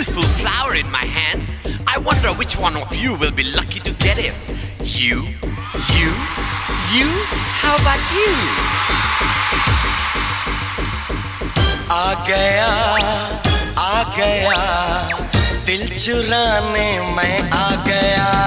beautiful flower in my hand. I wonder which one of you will be lucky to get it. You, you, you? How about you? आ गया आ गया दिल चुराने मैं आ गया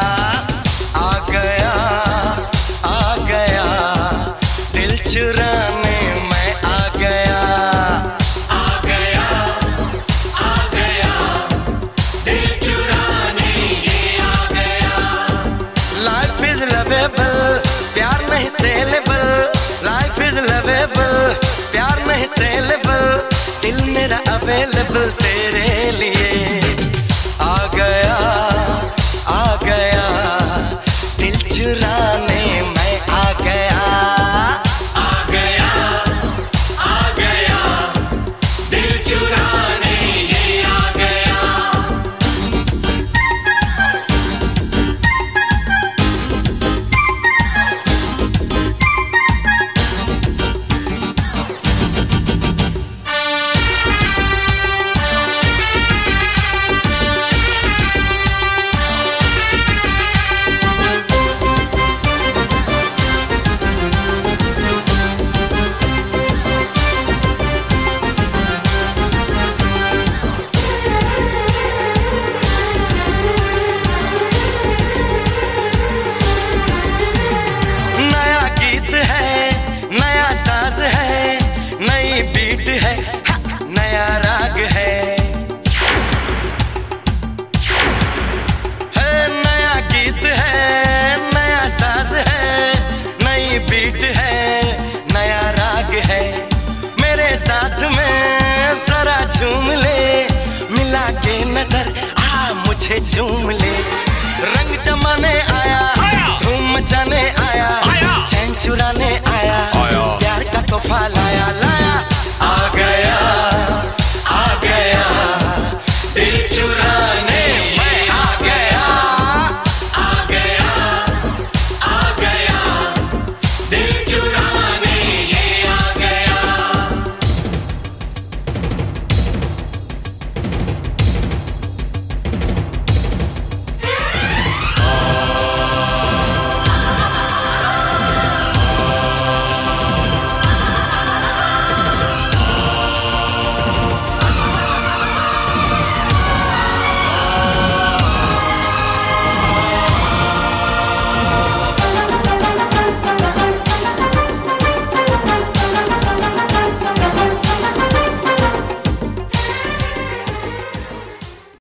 दिल मेरा अवेलेबल तेरे लिए। आ गया आ गया दिल चुराने बीट है, नया राग है। मेरे साथ में जरा झूम ले, मिला के नज़र, आ मुझे झूम ले।